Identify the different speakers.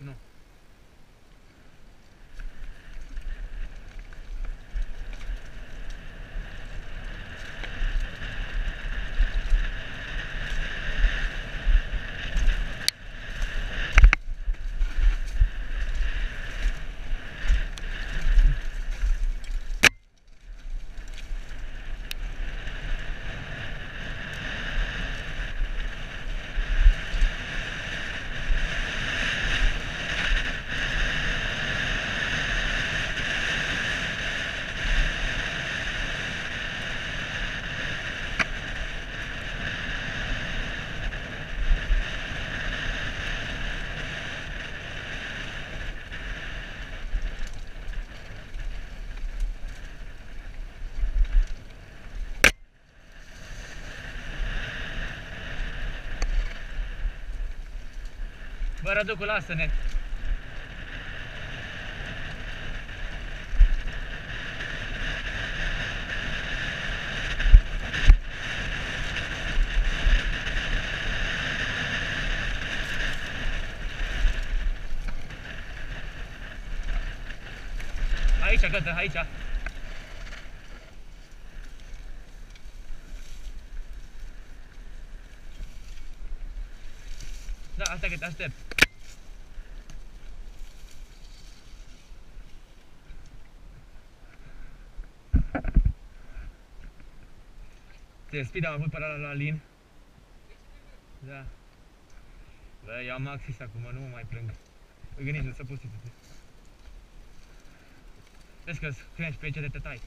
Speaker 1: Nu. Bă, Răducu, lasă-ne! Aici, gata, aici. Da, asta că te aștept. Speed am avut pe la, la Lin. Da. Bă, eu am Maxis acum, nu mă mai plâng. Îi gândiți, nu să poți să Vezi că scrie și pe aici de te tai.